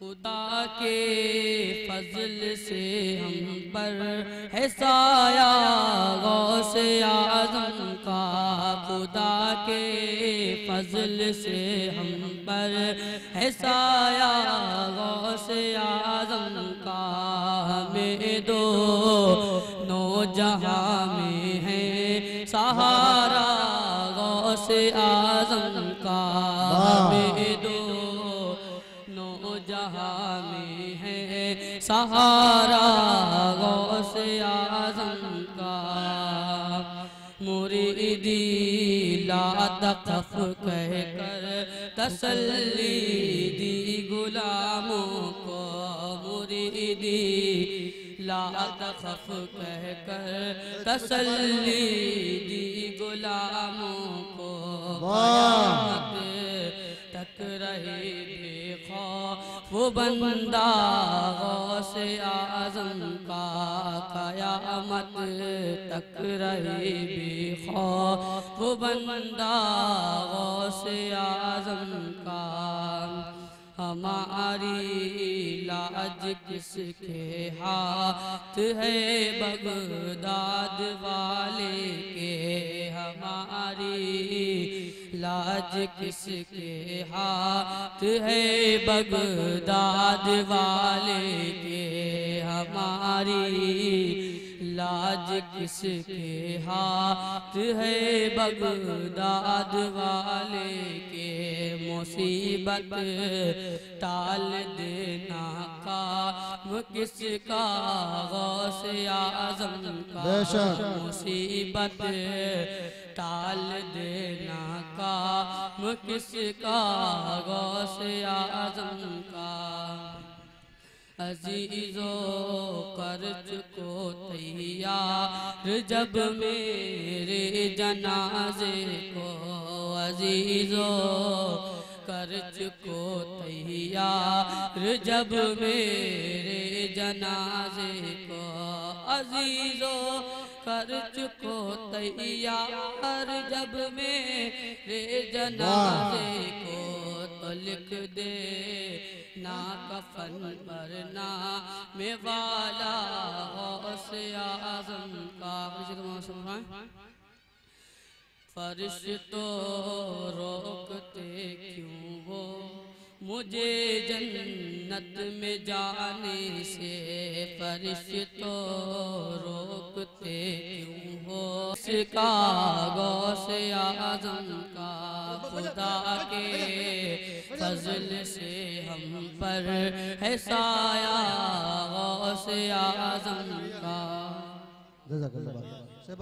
खुदा के फजल से हम पर है साया, गौसे आज़म का खुदा के फजल से हम पर है साया, गौसे आज़म का हमें दो जहाँ में है। सहारा गौसे आज़म का दो नो जहाँ में है। सहारा गौस आज़म का मुरीदी ला तकफ कह कर तसल्ली दी गुलामों को मुरीदी ला तखफ कह कर तसल्ली दी गुलामों को। तक रहे बेखौफ वो बंदा गौस आज़म का कयामत तक रहे बेखौफ वो बंदा गौस आज़म हमारी लाज किसके हाथ है? बगदाद वाले के हमारी लाज किसके हाथ है? बगदाद वाले के हमारी लाज किसके हाथ है? बगदाद वाले के मुसीबत टाल देना काम किसका गौस आज़म का? मुसीबत टाल देना काम किसका गौस आज़म का? अजीजो कर्ज को तैयार जब मेरे जनाजे को अजीजो कर्ज को तैयार, जब मेरे जनाजे को अजीजो कर्ज को तैयार, जब मेरे जनाजे को तो लिख दे, ना कफन पर ना में वाला गौस आज़म का। तो रोकते क्यों हो? मुझे जन्नत में जाने से फर्श तो रोकते क्यों हो? इसका गौस आज़म का खुदा के फजल से हम पर है साया। गौस आज़म का से